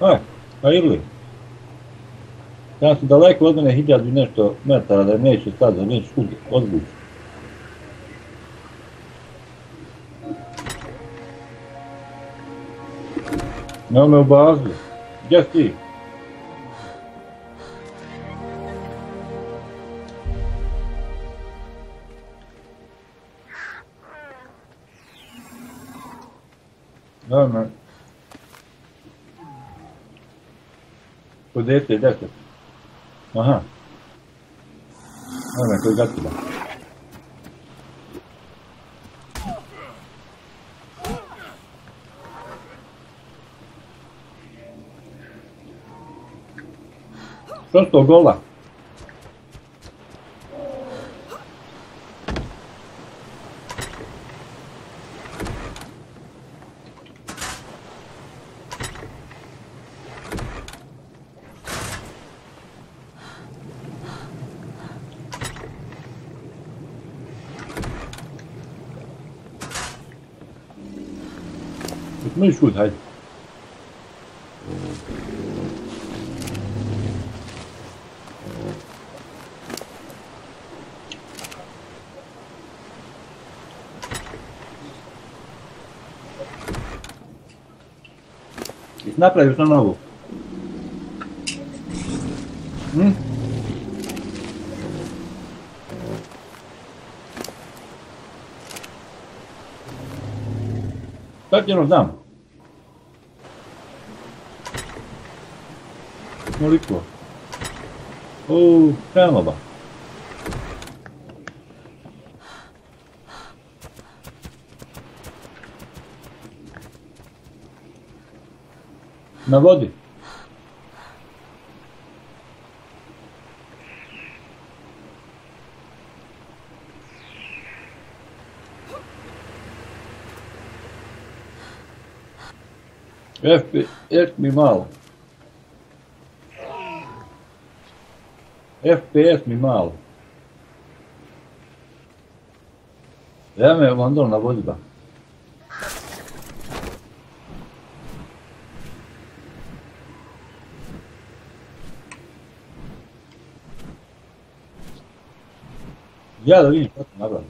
Aj, pa ili? Ja sam daleko od mene hiljadu i nešto metara da neće sad, da neće odvući. Evo me u bazu. Gdje si ti? Evo me. куди йде тут? Ага. Ладно, куди туди? что. Что того? Hát nu is úgy, hogy... И направишь на ногу. М? Jedno znam. Koliko? O, ba. Na vodi. FPS mi malo. FPS mi malo. Ja me vandal na vodi ba. Ja da vidim šta sam napravio.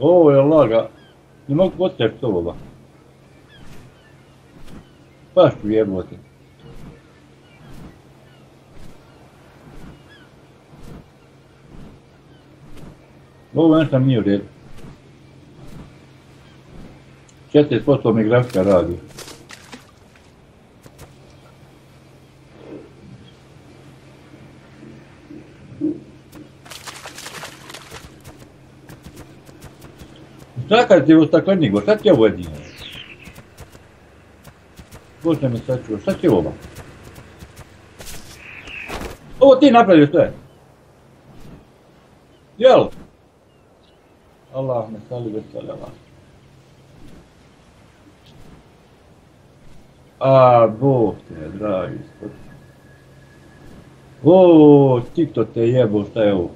Ovo je laga. Ne mogu potrebiti ovo ba. Baš ću jeboti. Ovo nešto nije u redu. 40% mi grafika radi. Čakaj ti u stakleniku, šta ti je ovo jedino? Bože mi sačuo, šta ti je ovo? Ovo ti napravio sve? Jel? Allah me sali veselama. A, Bog te, dragi O, ti to te jebo, šta je ovo?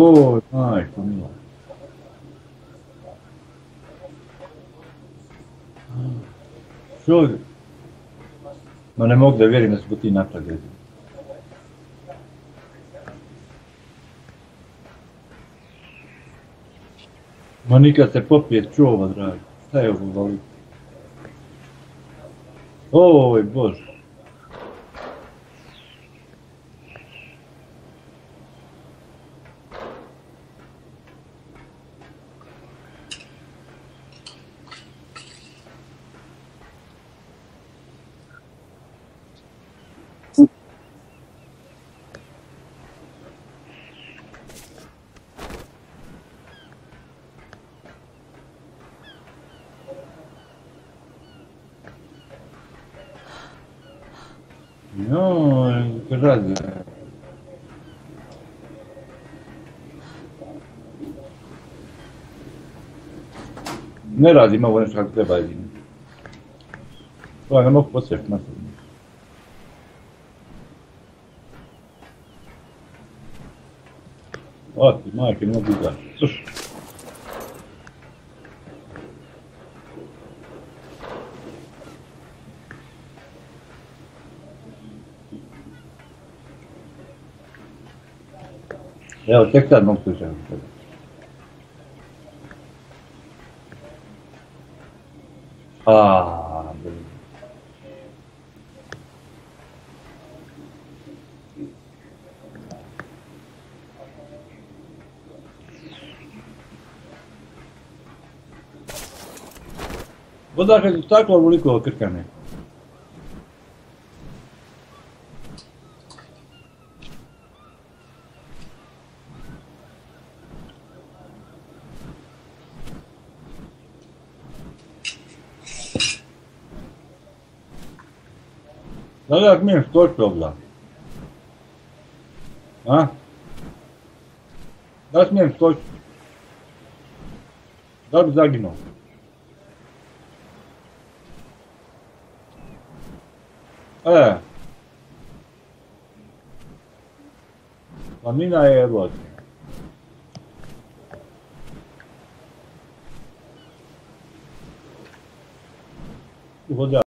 O, majko mila. Što? Ma ne mogu da vjerim da su ti napravili. Ma nikad se popije čova, dragi. Šta je ovo vali? Oj, Bože. No, zgadza. Ne radimo ono što treba jedino. Plagamo posebno. O, ti majke, ne mogu gaći. Slušaj. Я Tekrar nokta hocam. Aa, Вода как так, ловлю кого кирками. Salak mıyım? Dört yolda. А? Да смеем скотч. Да бы загинул. Э. Ламина и вот. Вода.